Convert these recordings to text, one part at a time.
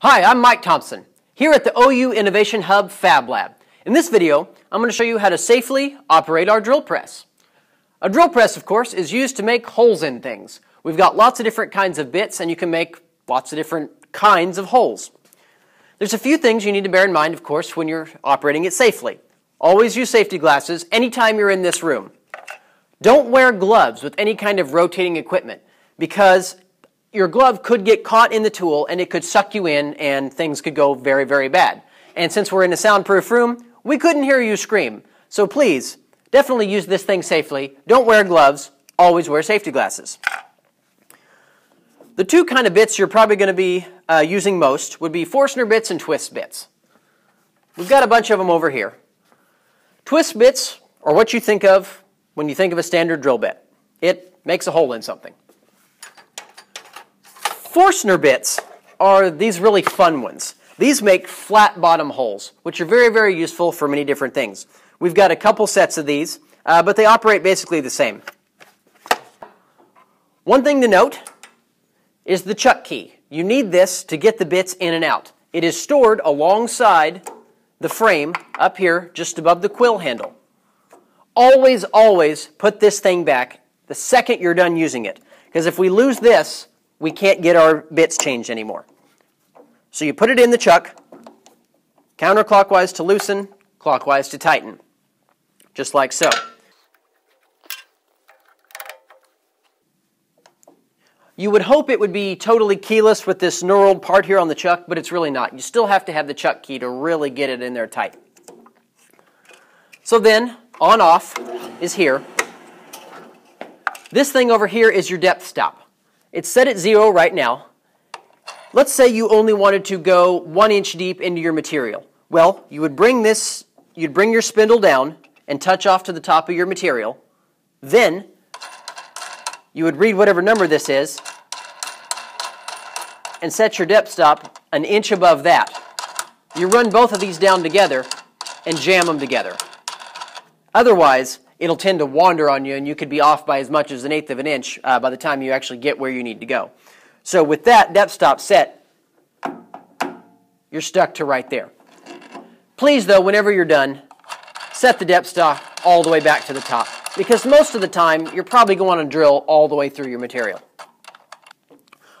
Hi, I'm Mike Thompson, here at the OU Innovation Hub Fab Lab. In this video, I'm going to show you how to safely operate our drill press. A drill press, of course, is used to make holes in things. We've got lots of different kinds of bits, and you can make lots of different kinds of holes. There's a few things you need to bear in mind, of course, when you're operating it safely. Always use safety glasses anytime you're in this room. Don't wear gloves with any kind of rotating equipment because your glove could get caught in the tool and it could suck you in and things could go very, very bad. And since we're in a soundproof room, we couldn't hear you scream. So please, definitely use this thing safely. Don't wear gloves. Always wear safety glasses. The two kind of bits you're probably going to be uh, using most would be Forstner bits and twist bits. We've got a bunch of them over here. Twist bits are what you think of when you think of a standard drill bit. It makes a hole in something. Forstner bits are these really fun ones. These make flat bottom holes, which are very, very useful for many different things. We've got a couple sets of these, uh, but they operate basically the same. One thing to note is the chuck key. You need this to get the bits in and out. It is stored alongside the frame up here just above the quill handle. Always, always put this thing back the second you're done using it. Because if we lose this, we can't get our bits changed anymore. So you put it in the chuck, counterclockwise to loosen, clockwise to tighten, just like so. You would hope it would be totally keyless with this knurled part here on the chuck, but it's really not. You still have to have the chuck key to really get it in there tight. So then, on off is here. This thing over here is your depth stop. It's set at zero right now. Let's say you only wanted to go one inch deep into your material. Well, you would bring this, you'd bring your spindle down and touch off to the top of your material. Then you would read whatever number this is and set your depth stop an inch above that. You run both of these down together and jam them together. Otherwise, it'll tend to wander on you and you could be off by as much as an eighth of an inch uh, by the time you actually get where you need to go. So with that depth stop set, you're stuck to right there. Please, though, whenever you're done, set the depth stop all the way back to the top because most of the time you're probably going to drill all the way through your material.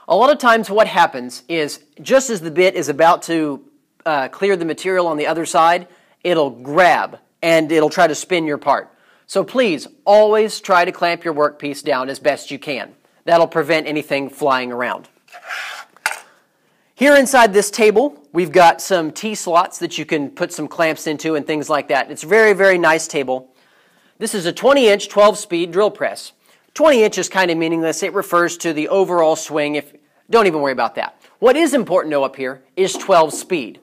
A lot of times what happens is just as the bit is about to uh, clear the material on the other side, it'll grab and it'll try to spin your part. So please always try to clamp your workpiece down as best you can. That'll prevent anything flying around. Here inside this table, we've got some T-slots that you can put some clamps into and things like that. It's a very, very nice table. This is a 20-inch, 12-speed drill press. 20 inch is kind of meaningless. It refers to the overall swing. If Don't even worry about that. What is important know up here is 12 speed.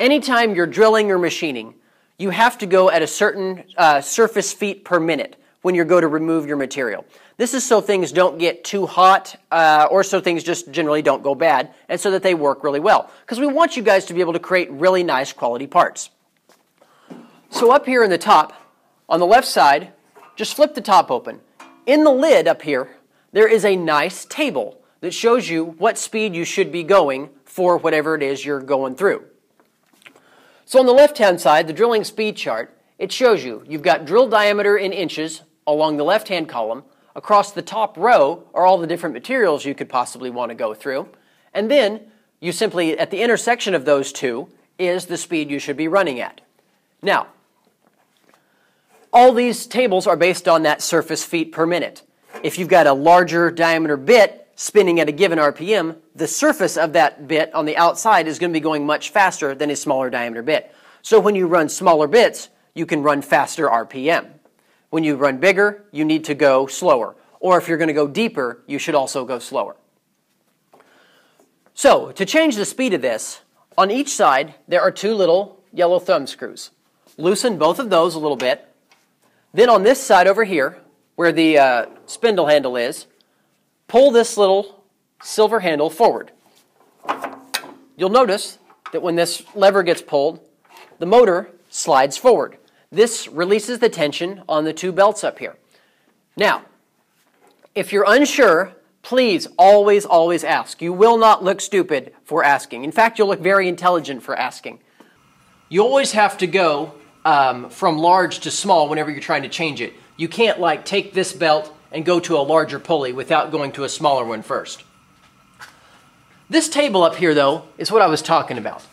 Anytime you're drilling or machining, you have to go at a certain uh, surface feet per minute when you go to remove your material. This is so things don't get too hot uh, or so things just generally don't go bad and so that they work really well. Because we want you guys to be able to create really nice quality parts. So up here in the top, on the left side, just flip the top open. In the lid up here, there is a nice table that shows you what speed you should be going for whatever it is you're going through. So on the left-hand side, the drilling speed chart, it shows you you've got drill diameter in inches along the left-hand column. Across the top row are all the different materials you could possibly want to go through. And then you simply, at the intersection of those two, is the speed you should be running at. Now, all these tables are based on that surface feet per minute. If you've got a larger diameter bit spinning at a given RPM, the surface of that bit on the outside is going to be going much faster than a smaller diameter bit. So when you run smaller bits, you can run faster RPM. When you run bigger, you need to go slower. Or if you're going to go deeper, you should also go slower. So to change the speed of this, on each side there are two little yellow thumb screws. Loosen both of those a little bit then on this side over here, where the uh, spindle handle is, pull this little silver handle forward. You'll notice that when this lever gets pulled, the motor slides forward. This releases the tension on the two belts up here. Now, if you're unsure Please always, always ask. You will not look stupid for asking. In fact, you'll look very intelligent for asking. You always have to go um, from large to small whenever you're trying to change it. You can't like take this belt and go to a larger pulley without going to a smaller one first. This table up here though is what I was talking about.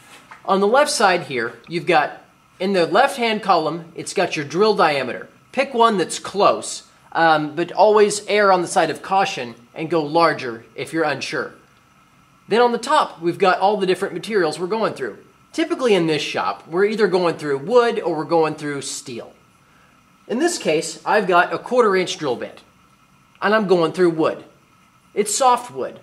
On the left side here, you've got, in the left-hand column, it's got your drill diameter. Pick one that's close, um, but always err on the side of caution and go larger if you're unsure. Then on the top, we've got all the different materials we're going through. Typically in this shop, we're either going through wood or we're going through steel. In this case, I've got a quarter inch drill bit, and I'm going through wood. It's soft wood,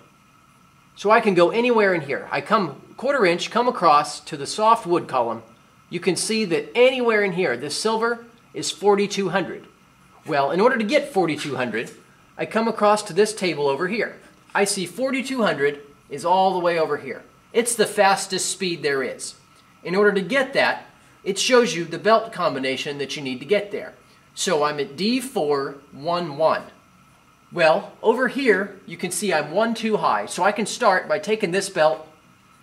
so I can go anywhere in here. I come quarter inch, come across to the soft wood column. You can see that anywhere in here, this silver is 4200. Well, in order to get 4200, I come across to this table over here. I see 4200 is all the way over here. It's the fastest speed there is. In order to get that, it shows you the belt combination that you need to get there. So I'm at D411. Well, over here, you can see I'm one too high. So I can start by taking this belt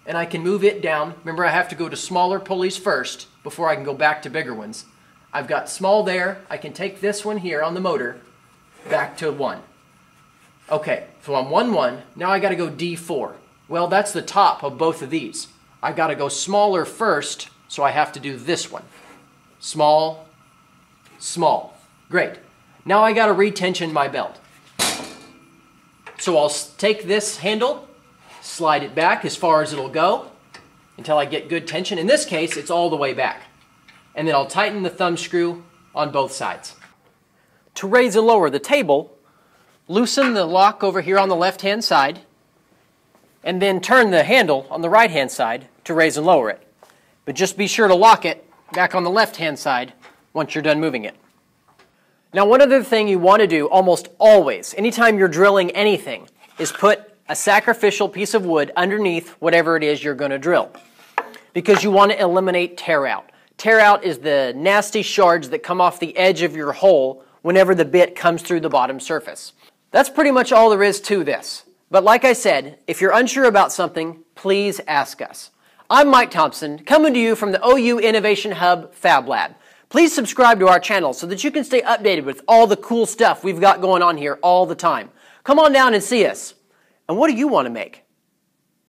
and I can move it down. Remember, I have to go to smaller pulleys first before I can go back to bigger ones. I've got small there. I can take this one here on the motor back to one. Okay, so I'm 1, 1. Now I got to go D4. Well, that's the top of both of these. I got to go smaller first, so I have to do this one. Small, small. Great. Now I got to retension my belt. So I'll take this handle, slide it back as far as it'll go until I get good tension. In this case, it's all the way back. And then I'll tighten the thumb screw on both sides. To raise and lower the table, loosen the lock over here on the left-hand side, and then turn the handle on the right-hand side to raise and lower it. But just be sure to lock it back on the left-hand side once you're done moving it. Now, one other thing you want to do almost always, anytime you're drilling anything, is put a sacrificial piece of wood underneath whatever it is you're going to drill. Because you want to eliminate tear out. Tear out is the nasty shards that come off the edge of your hole whenever the bit comes through the bottom surface. That's pretty much all there is to this. But like I said, if you're unsure about something, please ask us. I'm Mike Thompson, coming to you from the OU Innovation Hub Fab Lab. Please subscribe to our channel so that you can stay updated with all the cool stuff we've got going on here all the time. Come on down and see us. And what do you want to make?